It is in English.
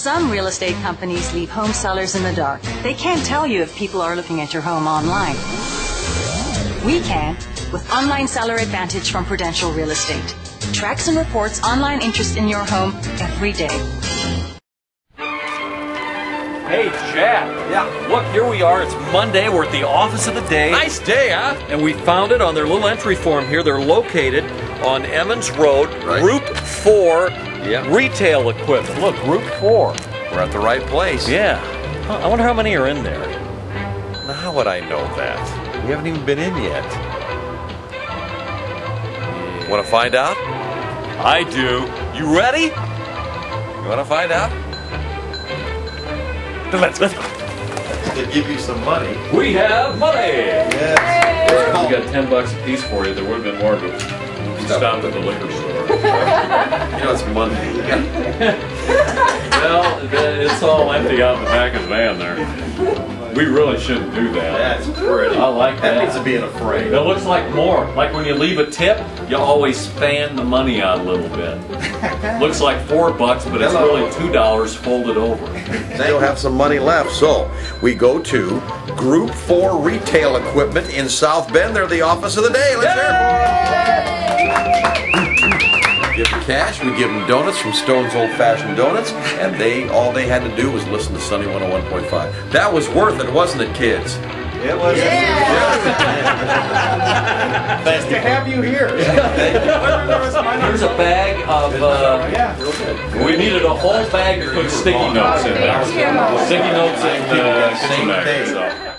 Some real estate companies leave home sellers in the dark. They can't tell you if people are looking at your home online. We can with Online Seller Advantage from Prudential Real Estate. Tracks and reports online interest in your home every day. Hey, Chad. Yeah. Look, here we are. It's Monday. We're at the office of the day. Nice day, huh? And we found it on their little entry form here. They're located on Emmons Road, Right. Group 4 Yeah. Retail Equipment. Look, Group 4. We're at the right place. Yeah. Huh, I wonder how many are in there. Now, how would I know that? We haven't even been in yet. Want to find out? I do. You ready? You want to find out? Let's let's go. They give you some money. We have money. Yes. We got ten bucks a piece for you. There would have been more, but we stopped at the liquor store. You know it's Monday. Well, it's all empty out in the back of the van there. We really shouldn't do that. that's pretty. I like That that. needs to be afraid. It looks like more. Like when you leave a tip, you always fan the money out a little bit. Looks like four bucks, but it's Hello. really two dollars folded over. still have some money left. So we go to Group 4 Retail Equipment in South Bend. They're the office of the day. Let's hear it. Give them cash. We give them donuts from Stone's Old Fashioned Donuts, and they all they had to do was listen to Sunny 101.5. That was worth it, wasn't it, kids? It was. Yeah. Nice to have you here. Here's a bag of. Uh, Yeah, real good. We needed a whole bag to put sticky notes in there. Sticky notes and uh, Same thing. So.